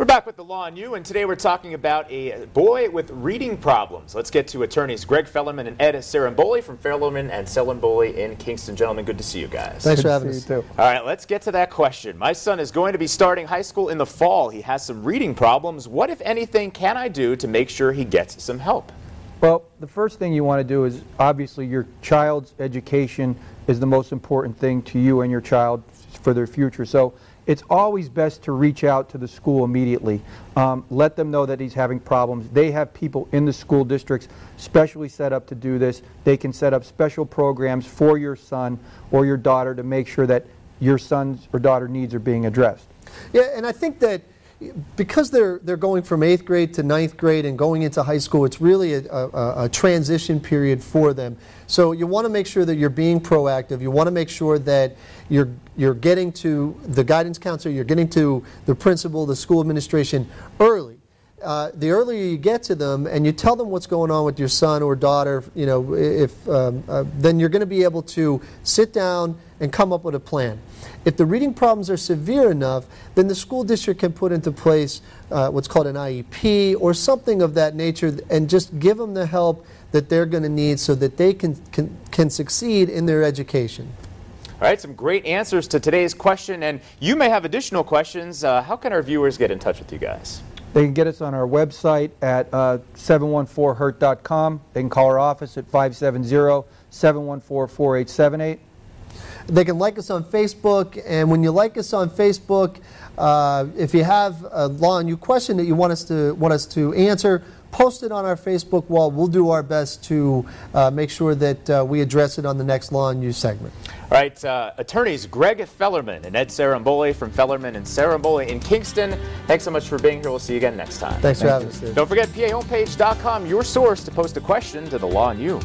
We're back with the Law and You, and today we're talking about a boy with reading problems. Let's get to attorneys Greg Fellerman and Ed Ciarimboli from Fellerman and Ciarimboli in Kingston. Gentlemen, good to see you guys. Thanks Good for to having see us. you too. All right, let's get to that question. My son is going to be starting high school in the fall. He has some reading problems. What, if anything, can I do to make sure he gets some help? Well, the first thing you want to do is obviously your child's education is the most important thing to you and your child for their future. So it's always best to reach out to the school immediately. Um, let them know that he's having problems. They have people in the school districts specially set up to do this. They can set up special programs for your son or your daughter to make sure that your son's or daughter needs are being addressed. Yeah, and I think that because they're they're going from eighth grade to ninth grade and going into high school, it's really a, a, a transition period for them. So you want to make sure that you're being proactive. You want to make sure that you're you're getting to the guidance counselor, you're getting to the principal, the school administration early. Uh, the earlier you get to them and you tell them what's going on with your son or daughter, you know, if um, uh, then you're going to be able to sit down and come up with a plan. If the reading problems are severe enough, then the school district can put into place uh, what's called an IEP or something of that nature and just give them the help that they're going to need so that they can, can, can succeed in their education. All right, some great answers to today's question, and you may have additional questions. Uh, how can our viewers get in touch with you guys? They can get us on our website at uh, 714hurt.com. They can call our office at 570-714-4878. They can like us on Facebook, and when you like us on Facebook, uh, if you have a law and you question that you want us to want us to answer, post it on our Facebook wall. We'll do our best to uh, make sure that uh, we address it on the next Law and You segment. All right, uh, attorneys Greg Fellerman and Ed Ciarimboli from Fellerman and Ciarimboli in Kingston. Thanks so much for being here. We'll see you again next time. Thanks for having us. Don't forget, PAHomepage.com, your source to post a question to the Law and You.